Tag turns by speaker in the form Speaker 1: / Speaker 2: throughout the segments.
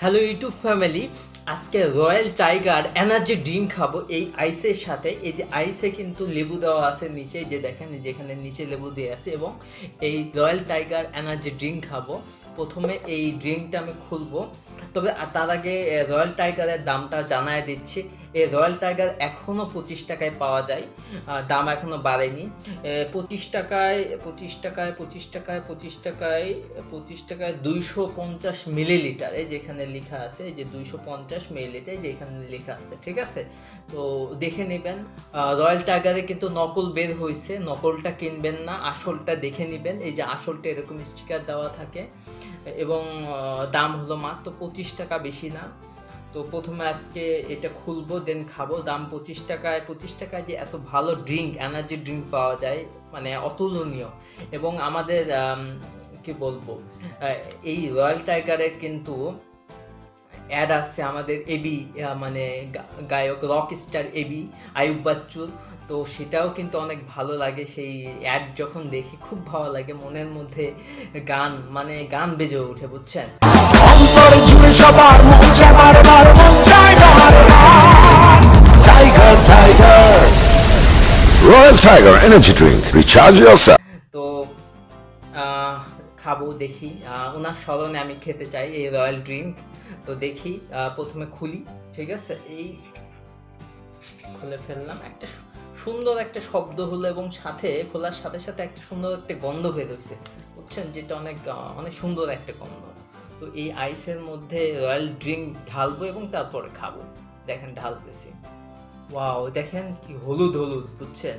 Speaker 1: Hello YouTube family আজকে royal tiger energy drink খাব। এই আইসের সাথে। এই যে আইসে কিন্তু লেবু দেওয়া আছে নিচে। যে দেখেন যেখানে নিচে লেবু দিয়ে আছে এবং এই রয়্যাল টাইগার এনার্জি ড্রিঙ্ক খাব। প্রথমে এই ড্রিঙ্কটা আমি খুলবো। তবে তার আগে রয়্যাল টাইগারের দামটা জানায় দিচ্ছি। এই রয়্যাল টাইগার এখনও পঁচিশ টাকায় পাওয়া যায় দাম এখনও বাড়েনি। পঁচিশ টাকায় পঁচিশ টাকায় পঁচিশ টাকায় পঁচিশ টাকায় পঁচিশ টাকায় দুইশো পঞ্চাশ মিলিলিটার, এই যেখানে লেখা আছে, এই যে দুইশো পঞ্চাশ মিলিলিটার যেখানে লেখা আছে, ঠিক আছে? তো দেখে নেবেন রয়্যাল টাইগারে কিন্তু নকল বের হয়েছে, নকলটা কিনবেন না, আসলটা দেখে নেবেন, এই যে আসলটা এরকম স্টিকার দেওয়া থাকে, এবং দাম হলো মাত্র পঁচিশ টাকা বেশি না। তো প্রথমে আজকে এটা খুলবো দেন খাব। দাম পঁচিশ টাকায় পঁচিশ টাকায় যে এত ভালো ড্রিঙ্ক এনার্জি ড্রিঙ্ক পাওয়া যায় মানে অতুলনীয়। এবং আমাদের কি বলব এই রয়্যাল টাইগারের কিন্তু অ্যাড আসছে আমাদের এবি মানে গায়ক রক স্টার এবি আয়ুব বাচ্চুর। তো সেটাও কিন্তু অনেক ভালো লাগে। সেই অ্যাড যখন দেখি খুব ভালো লাগে। মনের মধ্যে গান মানে গান বেজে ওঠে বুঝছেন?
Speaker 2: Royal Tiger Energy Drink. Recharge yourself.
Speaker 1: খাব, দেখি। ওনার স্মরণে আমি খেতে চাই এই রয়্যাল ড্রিঙ্ক। তো দেখি প্রথমে খুলি, ঠিক আছে? এই খুলে ফেললাম। একটা সুন্দর একটা শব্দ হলো এবং সাথে খোলার সাথে সাথে একটা সুন্দর একটা গন্ধ বেরোচ্ছে বুঝছেন? যেটা অনেক অনেক সুন্দর একটা গন্ধ। তো এই আইসের মধ্যে রয়্যাল ড্রিঙ্ক ঢালবো এবং তারপরে খাব। দেখেন, ঢালতেছি। ওয়াও, দেখেন কি হলুদ হলুদ, বুঝছেন?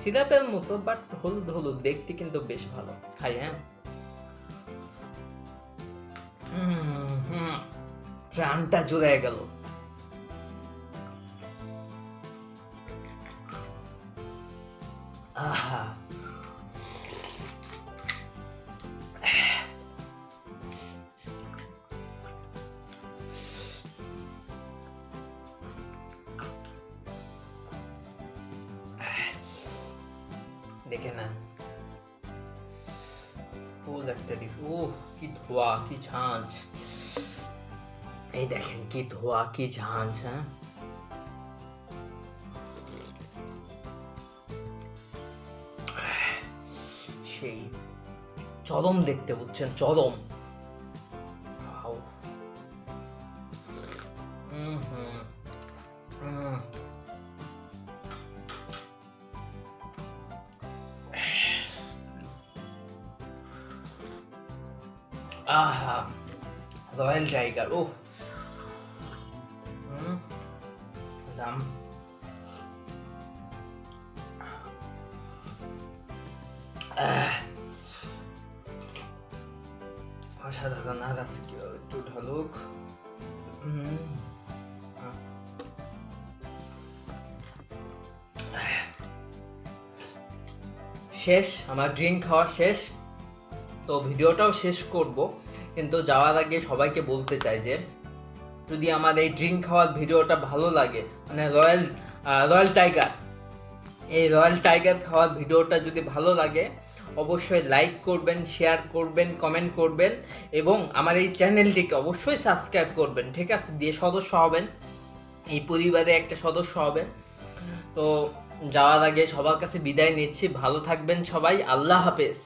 Speaker 1: সিরাপের মতো, বাট হলুদ হলুদ, দেখতে কিন্তু বেশ ভালো। খাই হ্যাঁ? প্রাণটা জুড়ে গেল আহা দেখে না ফুল একটা ডিপ ও কি ধোয়া কি ঝাঁঝ এই দেখেন কি ধোয়া, কি ঝাঁঝ হ্যাঁ? সেই চরম দেখতে বুঝছেন চরম আহা, রয়্যাল টাইগার ও দাম। অসাধারণ, আর আছে কি একটু ঢালুক। শেষ, আমার ড্রিঙ্ক খাওয়া শেষ। তো ভিডিওটাও শেষ করব, কিন্তু যাওয়ার আগে সবাইকে বলতে চাই যে যদি আমার এই ড্রিঙ্ক খাওয়ার ভিডিওটা ভালো লাগে মানে রয়্যাল রয়্যাল টাইগার, এই রয়্যাল টাইগার খাওয়ার ভিডিওটা যদি ভালো লাগে, অবশ্যই লাইক করবেন শেয়ার করবেন কমেন্ট করবেন, এবং আমার এই চ্যানেলটিকে অবশ্যই সাবস্ক্রাইব করবেন, ঠিক আছে? দিয়ে সদস্য হবেন, এই পরিবারে একটা সদস্য হবেন। তো যাওয়ার আগে সবার কাছে বিদায় নিচ্ছি, ভালো থাকবেন সবাই, আল্লাহ হাফেজ।